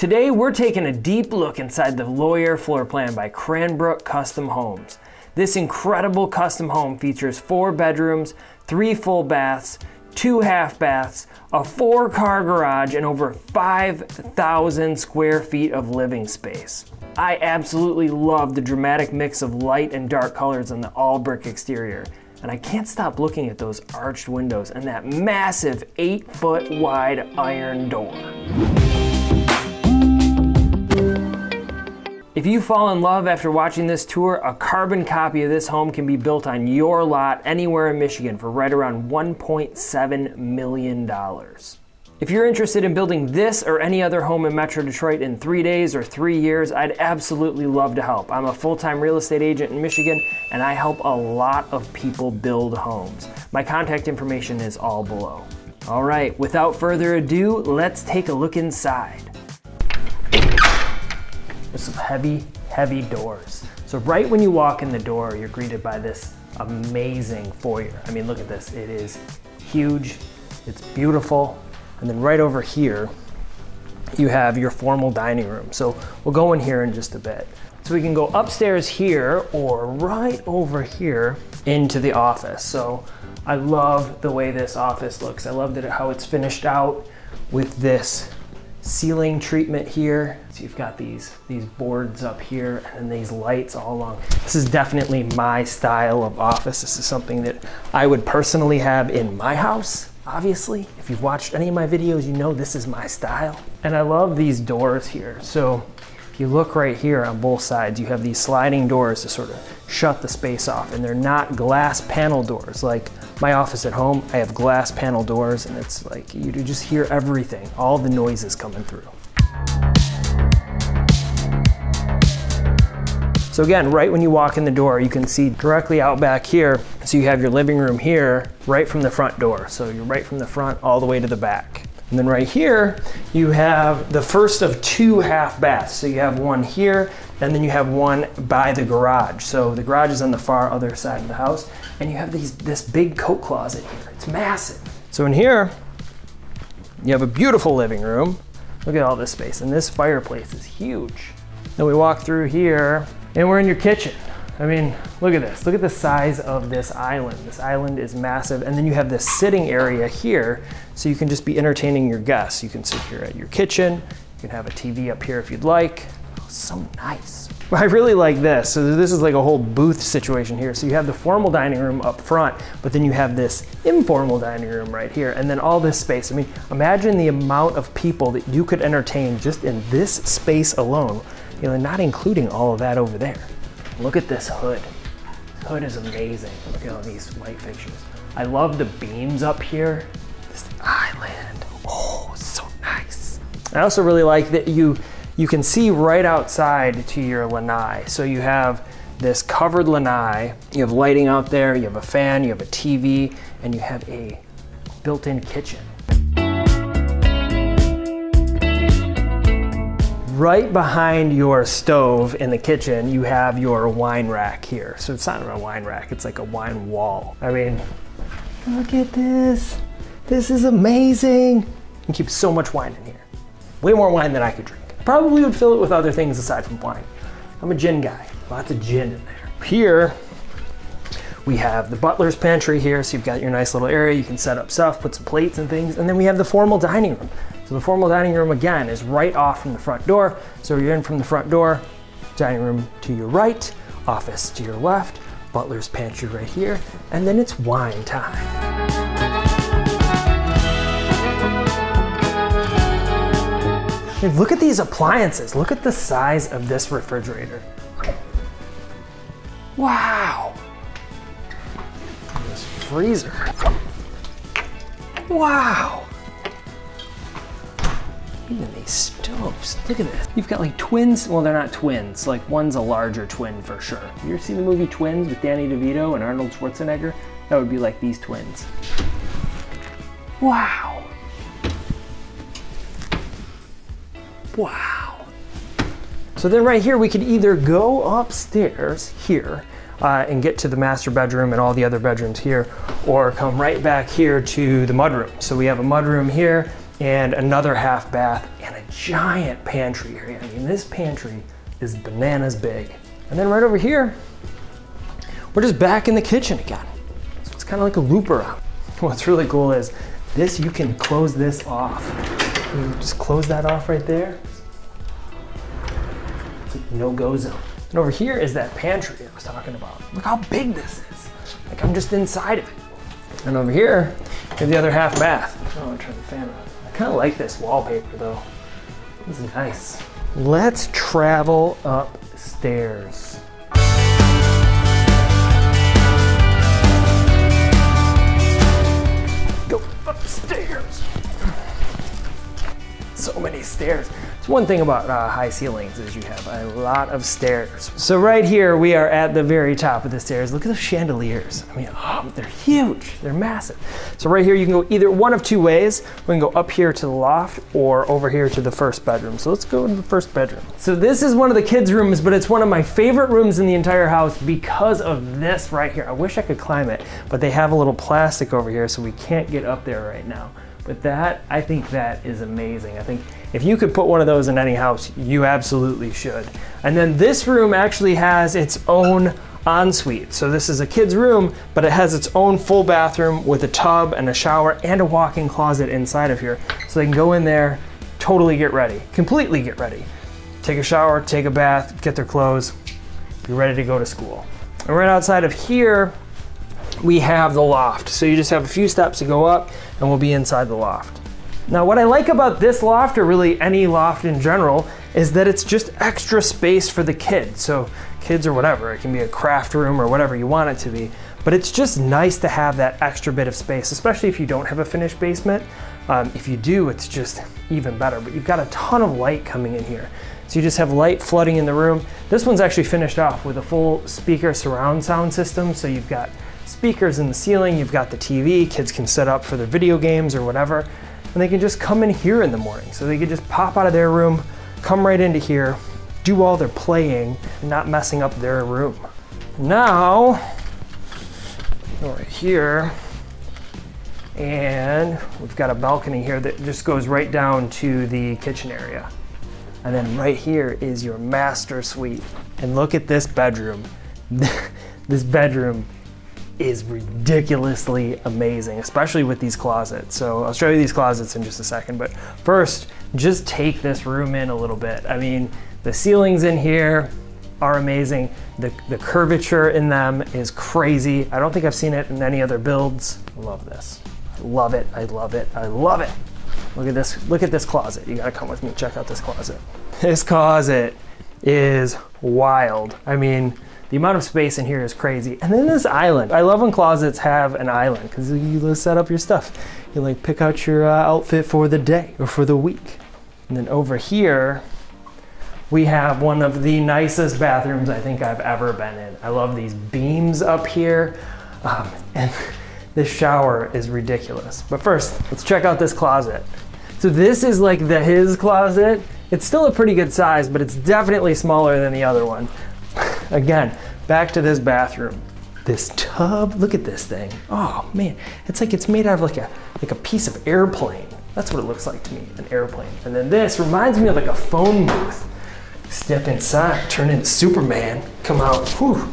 Today we're taking a deep look inside the Lawyer floor plan by Cranbrook Custom Homes. This incredible custom home features four bedrooms, three full baths, two half baths, a four car garage, and over 5,000 square feet of living space. I absolutely love the dramatic mix of light and dark colors on the all brick exterior. And I can't stop looking at those arched windows and that massive eight foot wide iron door. If you fall in love after watching this tour, a carbon copy of this home can be built on your lot anywhere in Michigan for right around $1.7 million. If you're interested in building this or any other home in Metro Detroit in three days or three years, I'd absolutely love to help. I'm a full time real estate agent in Michigan and I help a lot of people build homes. My contact information is all below. All right, without further ado, let's take a look inside with some heavy, heavy doors. So right when you walk in the door, you're greeted by this amazing foyer. I mean, look at this. It is huge, it's beautiful. And then right over here, you have your formal dining room. So we'll go in here in just a bit. So we can go upstairs here or right over here into the office. So I love the way this office looks. I love that how it's finished out with this ceiling treatment here. So you've got these, these boards up here and these lights all along. This is definitely my style of office. This is something that I would personally have in my house. Obviously, if you've watched any of my videos, you know this is my style. And I love these doors here. So if you look right here on both sides, you have these sliding doors to sort of shut the space off and they're not glass panel doors like my office at home, I have glass panel doors and it's like you just hear everything, all the noises coming through. So again, right when you walk in the door, you can see directly out back here. So you have your living room here, right from the front door. So you're right from the front all the way to the back. And then right here, you have the first of two half baths. So you have one here, and then you have one by the garage. So the garage is on the far other side of the house, and you have these this big coat closet here. It's massive. So in here, you have a beautiful living room. Look at all this space, and this fireplace is huge. Then we walk through here, and we're in your kitchen. I mean, look at this. Look at the size of this island. This island is massive. And then you have this sitting area here, so you can just be entertaining your guests. You can sit here at your kitchen. You can have a TV up here if you'd like. Oh, so nice. I really like this. So this is like a whole booth situation here. So you have the formal dining room up front, but then you have this informal dining room right here, and then all this space. I mean, imagine the amount of people that you could entertain just in this space alone, you know, not including all of that over there. Look at this hood. This hood is amazing. Look at all these light fixtures. I love the beams up here. This island. Oh, so nice. I also really like that you you can see right outside to your lanai. So you have this covered lanai, you have lighting out there, you have a fan, you have a TV, and you have a built-in kitchen. Right behind your stove in the kitchen, you have your wine rack here. So it's not a wine rack, it's like a wine wall. I mean, look at this. This is amazing. You can keep so much wine in here. Way more wine than I could drink. Probably would fill it with other things aside from wine. I'm a gin guy. Lots of gin in there. Here, we have the butler's pantry here, so you've got your nice little area. You can set up stuff, put some plates and things. And then we have the formal dining room. So the formal dining room again is right off from the front door. So you're in from the front door, dining room to your right, office to your left, butler's pantry right here, and then it's wine time. look at these appliances. Look at the size of this refrigerator. Wow. Freezer. Wow. Even these stoves. Look at this. You've got like twins. Well, they're not twins. Like one's a larger twin for sure. Have you ever seen the movie Twins with Danny DeVito and Arnold Schwarzenegger? That would be like these twins. Wow. Wow. So then right here, we could either go upstairs here uh, and get to the master bedroom and all the other bedrooms here, or come right back here to the mudroom. So we have a mudroom here, and another half bath and a giant pantry area. I mean, this pantry is bananas big. And then right over here, we're just back in the kitchen again. So it's kind of like a loop around. What's really cool is this, you can close this off. You just close that off right there. no go zone. And over here is that pantry I was talking about. Look how big this is. Like I'm just inside of it. And over here, have the other half bath. Oh, I'll turn the fan on. I kind of like this wallpaper though. This is nice. Let's travel upstairs. Go upstairs. So many stairs. It's one thing about uh, high ceilings is you have a lot of stairs. So right here we are at the very top of the stairs. Look at those chandeliers. I mean, oh, they're huge. They're massive. So right here you can go either one of two ways. We can go up here to the loft or over here to the first bedroom. So let's go to the first bedroom. So this is one of the kids' rooms, but it's one of my favorite rooms in the entire house because of this right here. I wish I could climb it, but they have a little plastic over here so we can't get up there right now. But that, I think that is amazing. I think if you could put one of those in any house, you absolutely should. And then this room actually has its own ensuite. So this is a kid's room, but it has its own full bathroom with a tub and a shower and a walk-in closet inside of here. So they can go in there, totally get ready, completely get ready. Take a shower, take a bath, get their clothes, be ready to go to school. And right outside of here, we have the loft. So you just have a few steps to go up and we'll be inside the loft. Now what I like about this loft, or really any loft in general, is that it's just extra space for the kids. So kids or whatever, it can be a craft room or whatever you want it to be. But it's just nice to have that extra bit of space, especially if you don't have a finished basement. Um, if you do, it's just even better. But you've got a ton of light coming in here. So you just have light flooding in the room. This one's actually finished off with a full speaker surround sound system. So you've got speakers in the ceiling, you've got the TV, kids can set up for their video games or whatever, and they can just come in here in the morning. So they can just pop out of their room, come right into here, do all their playing, not messing up their room. Now, right here, and we've got a balcony here that just goes right down to the kitchen area. And then right here is your master suite. And look at this bedroom. this bedroom is ridiculously amazing, especially with these closets. So I'll show you these closets in just a second, but first, just take this room in a little bit. I mean, the ceilings in here are amazing. The, the curvature in them is crazy. I don't think I've seen it in any other builds. I love this. I love it, I love it, I love it. Look at this, look at this closet. You gotta come with me, check out this closet. This closet is wild. I mean, the amount of space in here is crazy. And then this island. I love when closets have an island because you set up your stuff. You like pick out your uh, outfit for the day or for the week. And then over here, we have one of the nicest bathrooms I think I've ever been in. I love these beams up here. Um, and this shower is ridiculous. But first, let's check out this closet. So this is like the his closet. It's still a pretty good size, but it's definitely smaller than the other one. Again, back to this bathroom. This tub, look at this thing. Oh man, it's like it's made out of like a like a piece of airplane. That's what it looks like to me, an airplane. And then this reminds me of like a phone booth. Step inside, turn into Superman, come out, whew,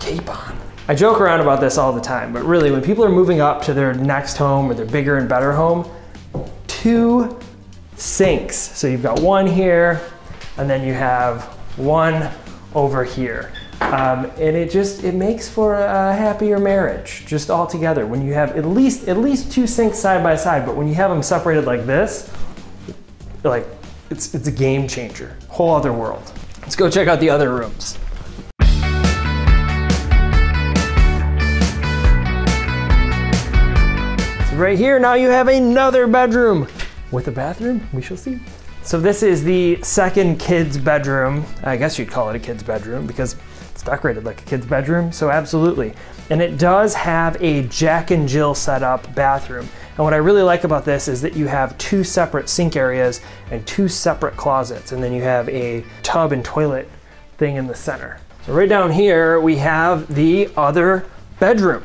cape on. I joke around about this all the time, but really when people are moving up to their next home or their bigger and better home, two sinks. So you've got one here, and then you have one over here. Um, and it just it makes for a happier marriage just all together. When you have at least at least two sinks side by side but when you have them separated like this like it's it's a game changer. Whole other world. Let's go check out the other rooms. Right here now you have another bedroom. With a bathroom? We shall see so this is the second kid's bedroom. I guess you'd call it a kid's bedroom because it's decorated like a kid's bedroom, so absolutely. And it does have a Jack and Jill setup bathroom. And what I really like about this is that you have two separate sink areas and two separate closets, and then you have a tub and toilet thing in the center. So right down here, we have the other bedroom.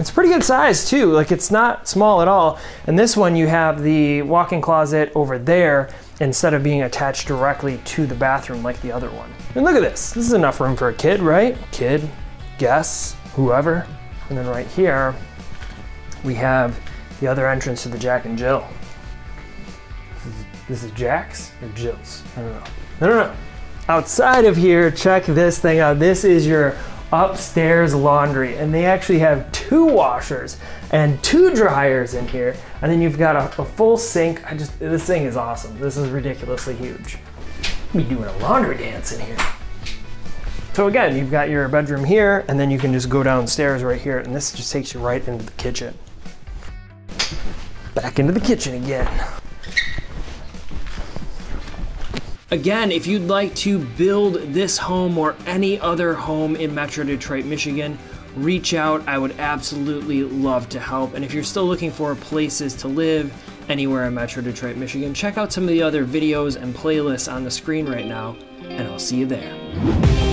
It's pretty good size too. Like it's not small at all. And this one you have the walk-in closet over there instead of being attached directly to the bathroom like the other one. And look at this. This is enough room for a kid, right? Kid, guests, whoever. And then right here, we have the other entrance to the Jack and Jill. This is, this is Jack's or Jill's? I don't know. I don't know. Outside of here, check this thing out. This is your upstairs laundry and they actually have two washers and two dryers in here and then you've got a, a full sink. I just this thing is awesome. This is ridiculously huge. Be doing a laundry dance in here. So again you've got your bedroom here and then you can just go downstairs right here and this just takes you right into the kitchen. Back into the kitchen again Again, if you'd like to build this home or any other home in Metro Detroit, Michigan, reach out. I would absolutely love to help. And if you're still looking for places to live anywhere in Metro Detroit, Michigan, check out some of the other videos and playlists on the screen right now, and I'll see you there.